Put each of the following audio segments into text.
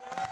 Thank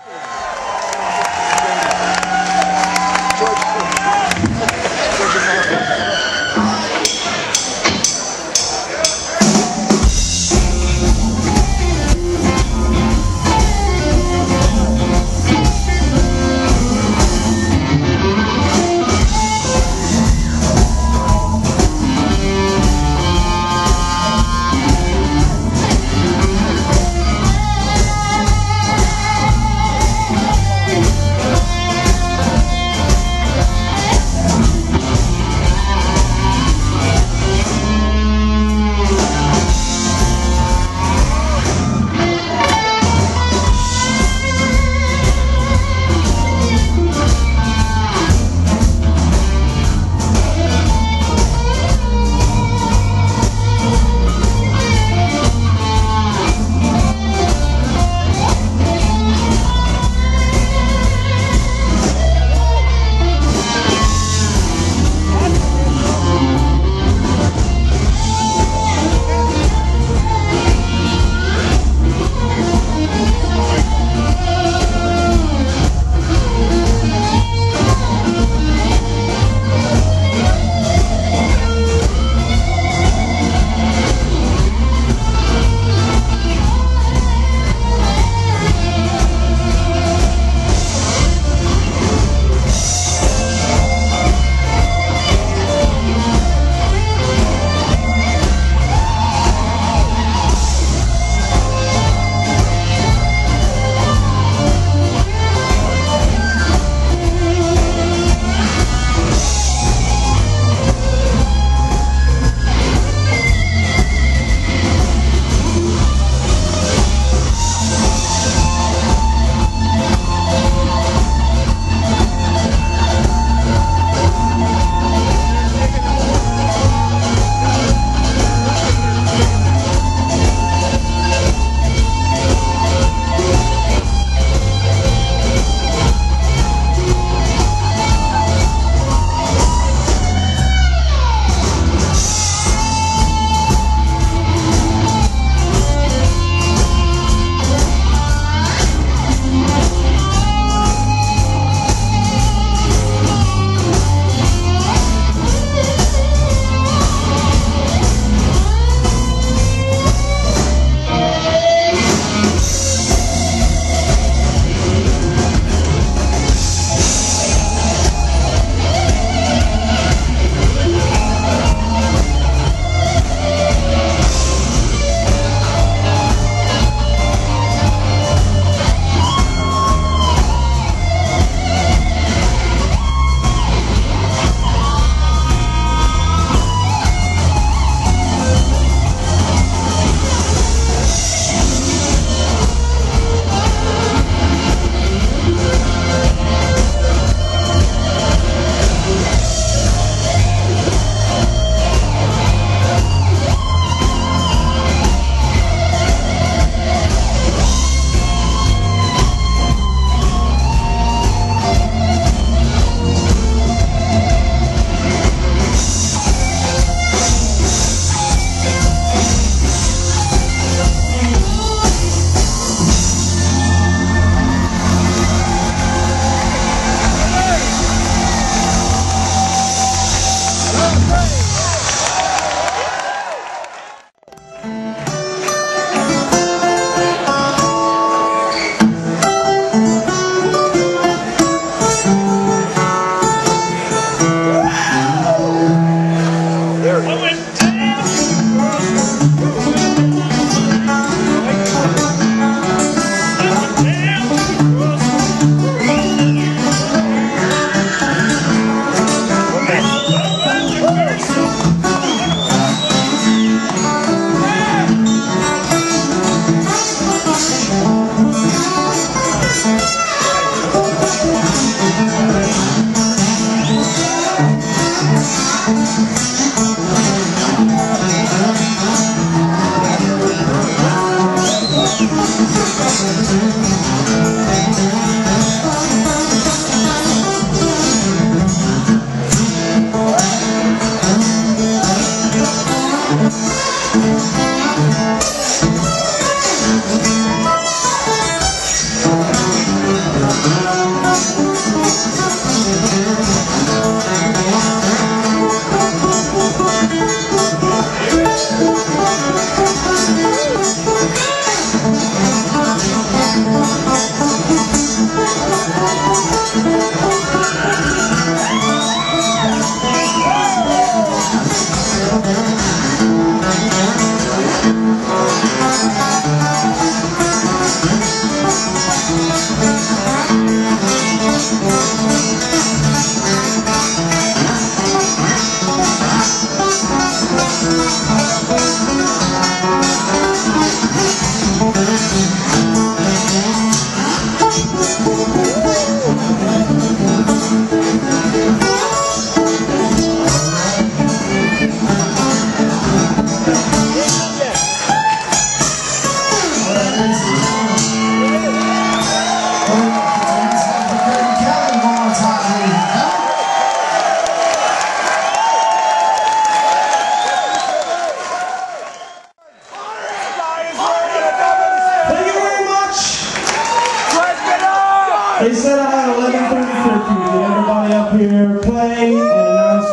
Hey!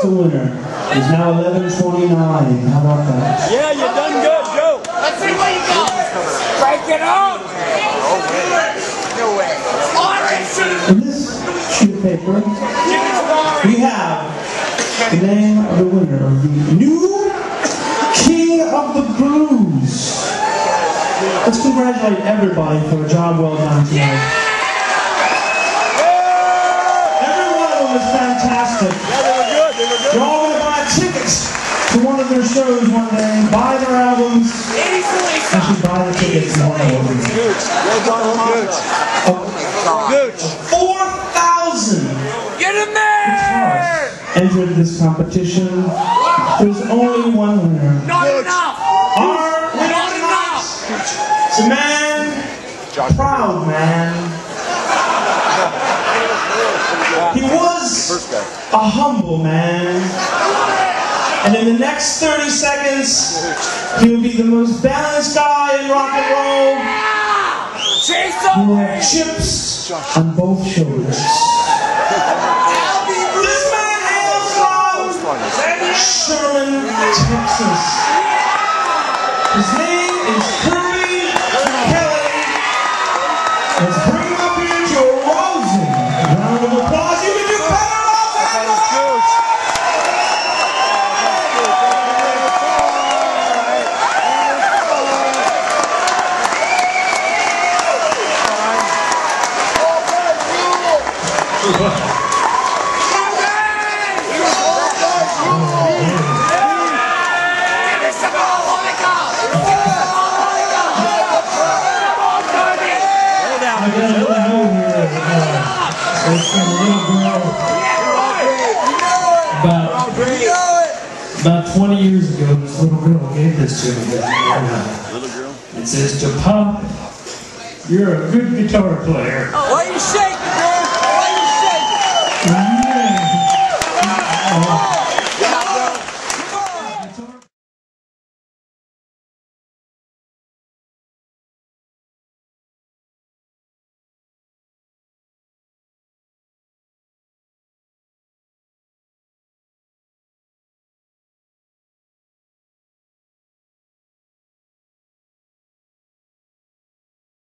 The winner. It's now 11:29. How about that? Yeah, you done good, Joe. Let's see what you got. Break it up. No way. Odyssey. In this sheet of paper, we have the name of the winner of the new King of the Blues. Let's congratulate everybody for a job well done tonight. Every one of them was shows one day, buy their albums, Easily. actually buy the tickets to one of them. Gooch. Well done, Gooch. Gooch. 4,000 Get him there. entered this competition. There's only one winner. Not enough. Our winner Not enough. is a man, proud man. He was a humble man. And in the next 30 seconds, he will be the most balanced guy in rock and roll. Chase He will have chips on both shoulders. This man hails from Sherman, Texas. His name about 20 years ago. This little girl gave this to me. Little girl. It says, to Pop, you're a good guitar player. Oh. Why are you shaking?